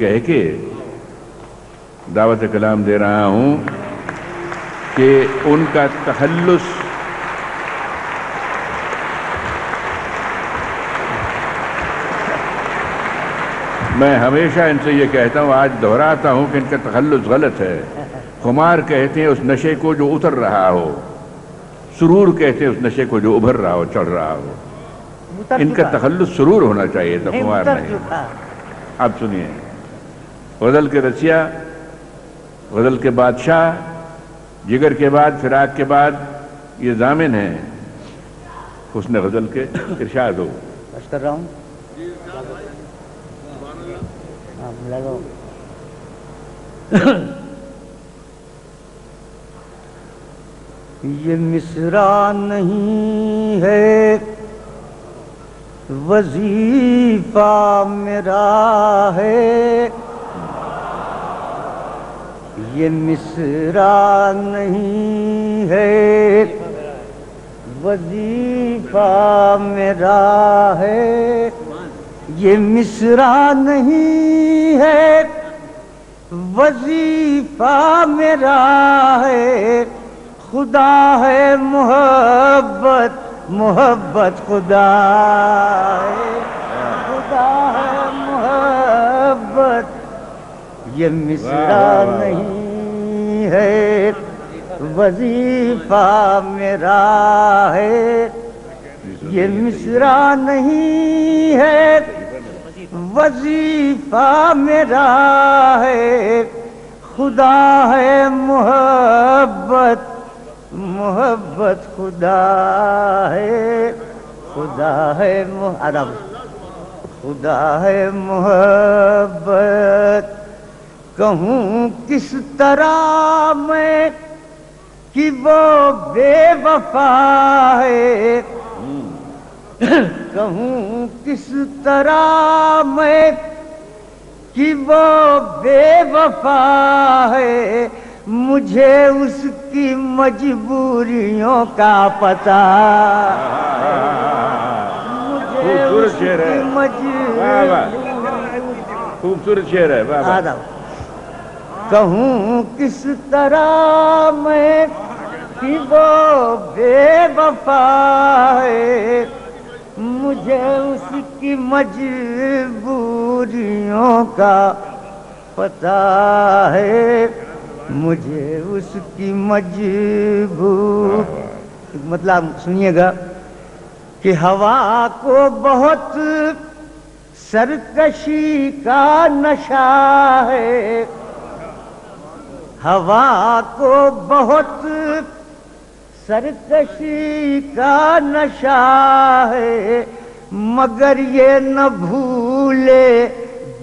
कह के दावत कलाम दे रहा हूँ कि उनका तखल्लुस मैं हमेशा इनसे ये कहता हूँ आज दोहराता हूँ कि इनका तखल्लुस गलत है। खुमार कहते हैं उस नशे को जो उतर रहा हो सुरूर कहते हैं उस नशे को जो उभर रहा हो चढ़ रहा हो। इनका तखल्लुस सुरूर होना चाहिए था खुमार नहीं। आप सुनिए। गज़ल के रसिया गज़ल के बादशाह, जिगर के बाद, फिराक के बाद ये जामिन है। उसने गज़ल के इर्शाद हो। कर रहा हूँ। ये मिसरा नहीं है। वजीफा मेरा है। ये मिसरा नहीं है। वजीफा मेरा है। ये मिसरा नहीं है। वजीफा मेरा है। खुदा है मोहब्बत। मोहब्बत खुदा है। खुदा है मोहब्बत। ये मिसरा नहीं है वजीफा मेरा है। ये मिसरा नहीं है वजीफा मेरा है। खुदा है मोहब्बत मोहब्बत खुदा है। खुदा है अरब। खुदा है मोहब्बत। कहूँ किस तरह मैं कि वो बेवफा है? कहूँ किस तरह मैं कि वो बेवफा है? मुझे उसकी मजबूरियों का पता। मुझे उसकी मजबूरी खूबसूरत शेर है। कहूँ किस तरह मैं कि वो बेवफा है? मुझे उसकी मजबूरियों का पता है। मुझे उसकी मजबूर मतलब सुनिएगा कि हवा को बहुत सरकशी का नशा है। हवा को बहुत सरकशी का नशा है, मगर ये न भूले,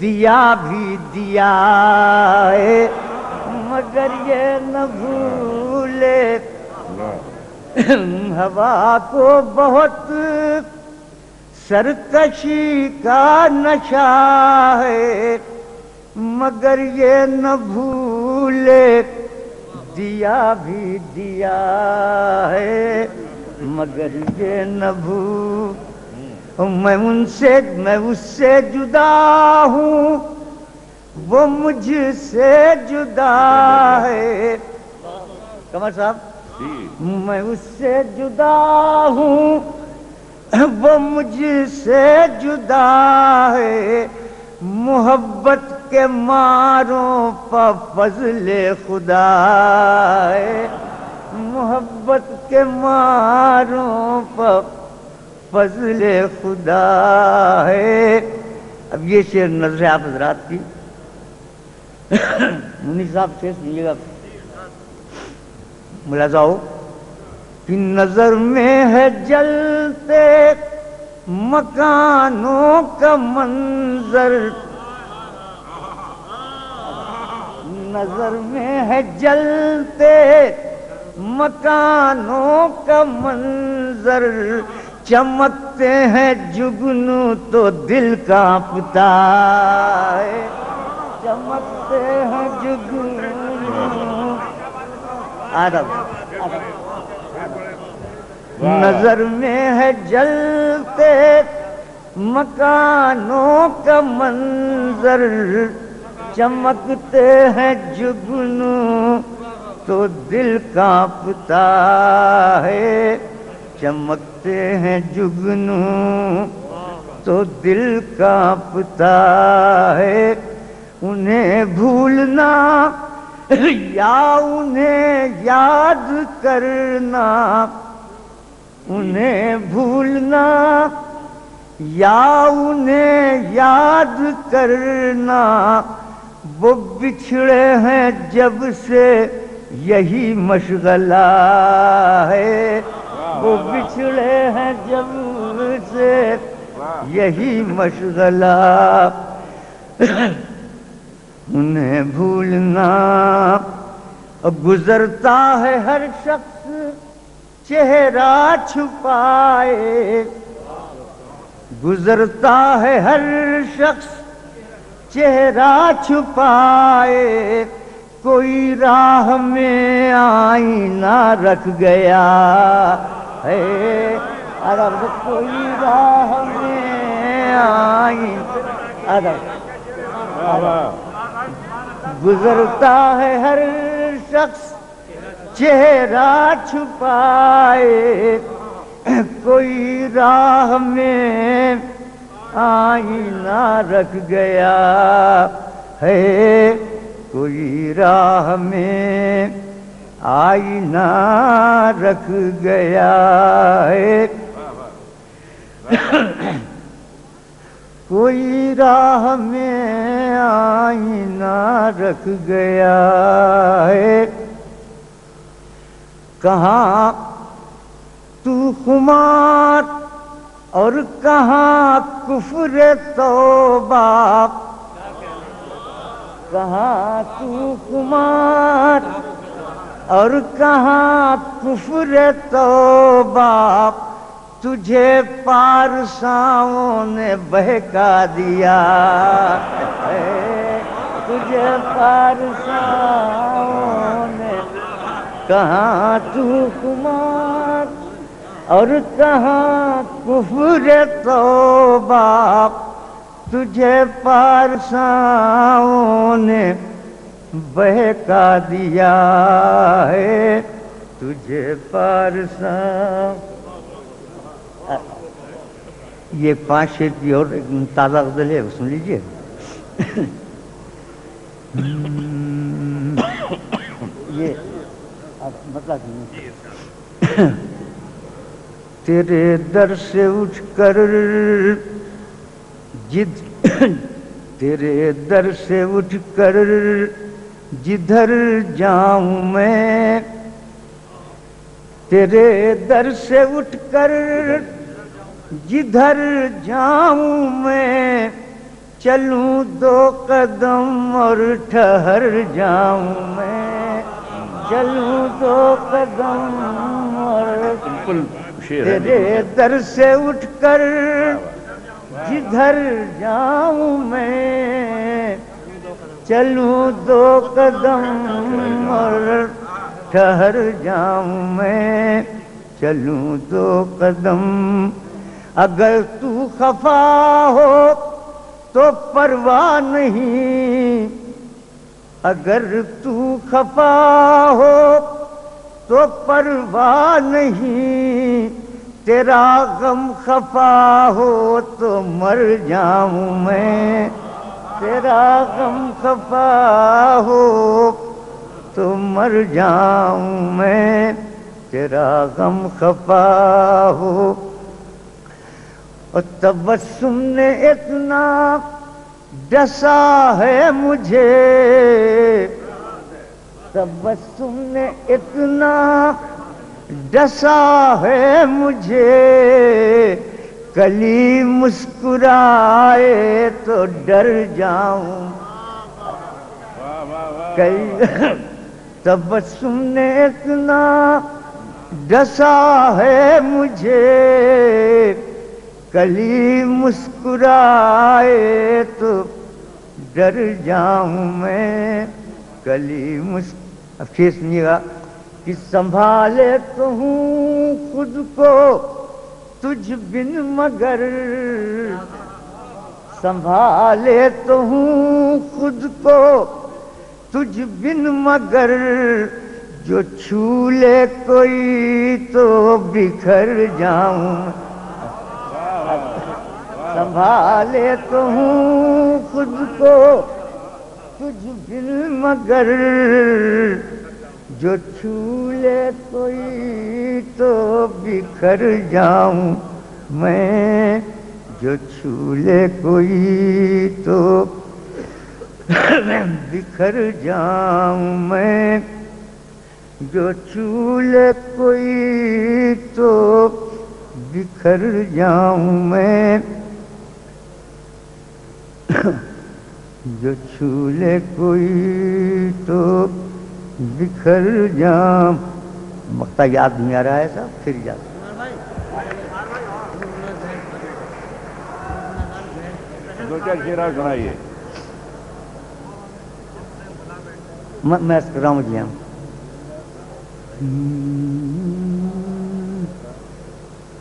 दिया भी दिया है। मगर ये न भूले, हवा को बहुत सरकशी का नशा है, मगर ये न भूले दिया भी दिया है मगर ये न भू मैं उनसे मैं उससे जुदा हूँ वो मुझसे जुदा है। कमर साहब मैं उससे जुदा हूँ वो मुझसे जुदा है। मोहब्बत के मारों फजले खुदा मोहब्बत के मारों फजले खुदा है अब ये शेर नज़र आप हजरात की। मुनी साहब शेर सुनिएगा। मुलाजा कि नज़र में है जलते मकानों का मंजर। नज़र में है जलते मकानों का मंजर। चमकते हैं जुगनू तो दिल कांपता है। चमकते हैं जुगनू। आदम। नज़र में है जलते मकानों का मंजर। चमकते हैं जुगनू तो दिल कांपता है। चमकते हैं जुगनू तो दिल कांपता है। उन्हें भूलना या उन्हें याद करना, उन्हें भूलना या उन्हें याद करना वो बिछड़े हैं जब से यही मशगला है। वो बिछड़े हैं जब से यही मशगला। उन्हें भूलना गुजरता है हर शख्स चेहरा छुपाए। गुजरता है हर शख्स चेहरा छुपाए, कोई राह में आईना रख गया है। अरब कोई राह में आई अगर गुजरता है हर शख्स, चेहरा छुपाए, कोई राह में आईना रख गया है। कोई राह में आईना रख गया है। कोई राह में आईना रख गया है। कहा तू खुमार और कहा कुफर तोबा? कहा तू कुमार और कहा कुफर तोबा? तुझे पारसाओं ने बहका दिया। तुझे पारसाओं ने कहा तू कुमार और कहा, कुफर तो बाप तुझे पारसाओं ने बहका दिया है, तुझे पारसा ये पाँच शेर की और एक ताज़ा गज़ल है सुन लीजिए। ये मतलब तेरे दर से उठकर, जिद, तेरे दर से उठकर, जिधर जाऊँ मैं, तेरे दर से उठकर, जिधर जाऊँ मैं, चलूँ दो कदम और ठहर जाऊँ मैं, चलूँ दो कदम और बिल्कुल। शेर तेरे दर से उठकर जिधर जाऊँ मैं चलूँ दो कदम और ठहर जाऊँ मैं चलूँ दो कदम। अगर तू खफा हो तो परवाह नहीं। अगर तू खफा हो तो परवाह नहीं। तेरा गम खफा हो तो मर जाऊँ मैं। तेरा गम खफा हो तो मर जाऊँ मैं। तेरा गम खफा हो। और तबस्सुम ने इतना डसा है मुझे। तबस्सुम ने इतना डसा है मुझे। कली मुस्कुराए तो डर जाऊँ। कई तबस्सुम ने इतना डसा है मुझे। कली मुस्कुराए तो डर जाऊँ मैं। कली मुस अब शेर सुनिएगा कि संभाले तो हूँ खुद को तुझ बिन मगर। संभाले तो हूँ खुद को तुझ बिन मगर। जो छू ले कोई तो बिखर जाऊँ। संभाले तो हूँ खुद को तुझ बिन मगर जो छूले कोई तो बिखर जाऊँ। मैं जो छूले कोई तो बिखर जाऊँ। मैं जो छूले कोई तो बिखर जाऊँ। मैं जो छूले कोई तो बिखर जाम। मक्ता याद नहीं आ रहा है सब फिर याद। दो चार शेरा सुनाइए। मैं मैं कर रहा हूँ जी हम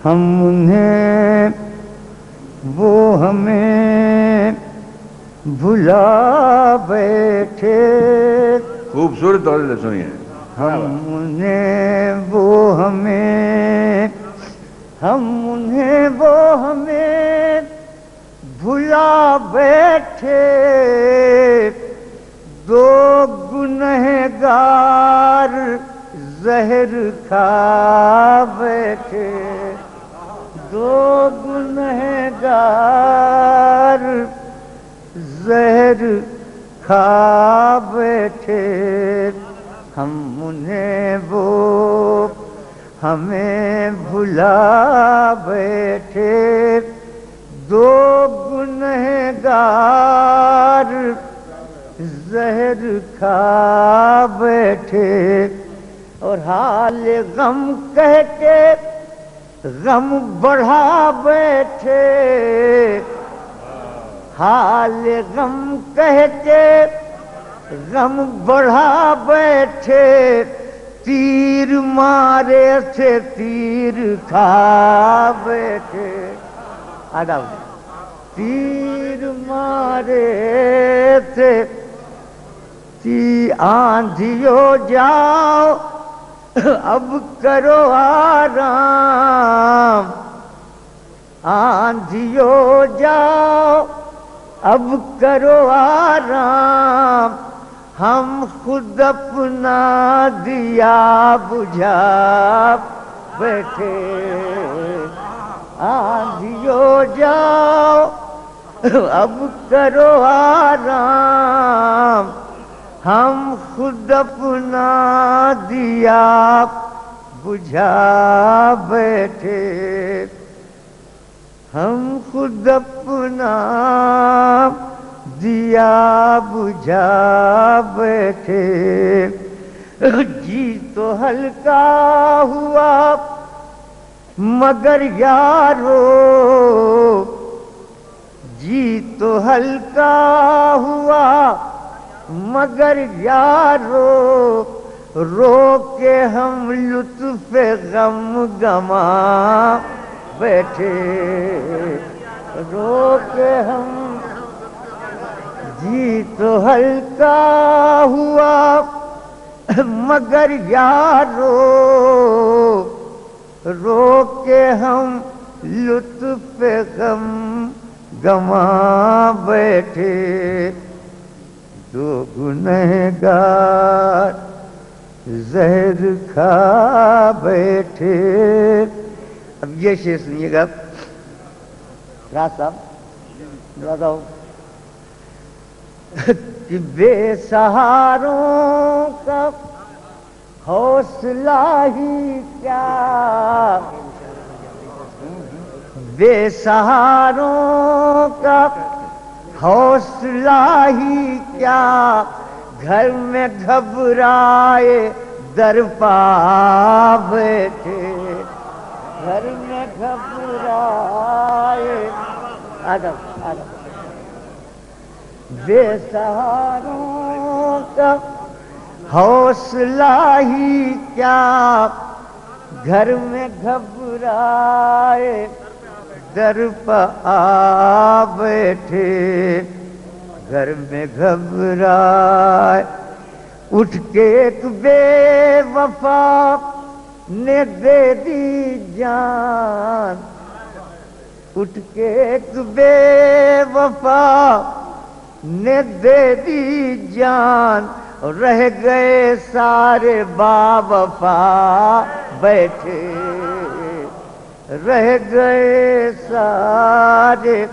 हम उन्हें वो हमें भुला बैठे। खूबसूरत और सुनिए हम उन्हें वो हमें हम उन्हें वो हमें भुला बैठे। दो गुनहगार जहर खा बैठे। दो गुनहगार जहर खा बैठे, हम उन्हें वो हमें भुला बैठे। दो गुनहगार जहर खा बैठे और हाल गम कह के गम बढ़ा बैठे। हाल कह के गम बढ़ा बैठे तीर मारे से तीर खा बैठे। आधा तीर मारे थे ती आंधियो अब करो आराम। आंधियो जाओ अब करो आराम, हम खुद अपना दिया बुझा बैठे। आंधियो जाओ, अब करो आराम, हम खुद अपना दिया बुझा बैठे। हम खुद अपना दिया बुझा बैठे। जी तो हल्का हुआ, मगर यारो, जी तो हल्का हुआ, मगर यारो रो के हम लुत्फ गम गमा। बैठे रो के हम। जी तो हल्का हुआ, मगर यारो रो के हम। लुत्फ गम, गमा बैठे, दो गुनहगार जहर खा बैठे। ये शेर सुनिएगा राज साहब, बताओ। कि बेसहारों का हौसला ही क्या? बेसहारों का हौसला ही क्या? घर में घबराए दर पा बैठे। घर में घबराए। आदम आदम। बेसहारों का हौसला ही क्या? घर में घबराए। दर पर आ बैठे। घर में घबराए। उठ के एक बेवफा ने दे दी जान। उठ के एक बेवफा ने दे दी जान। रह गए सारे बावफा बैठे। रह गए सारे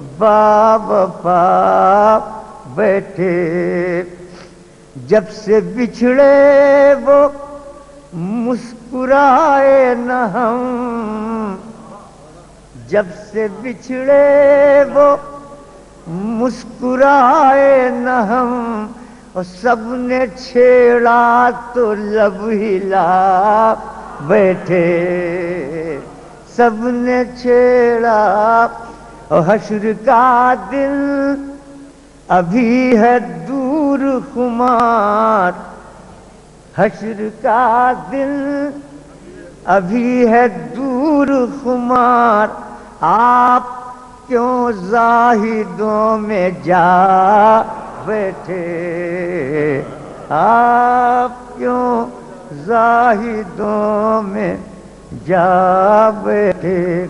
बावफा बैठे। जब से बिछड़े वो मुस्कुराए न हम। जब से बिछड़े वो मुस्कुराए न हम। और सबने छेड़ा तो लब हिला बैठे। सबने छेड़ा और हश्र का दिल अभी है दूर खुमार। हश्र का दिल अभी है दूर खुमार। आप क्यों जाहिदों में जा बैठे? आप क्यों जाहिदों में जा बैठे?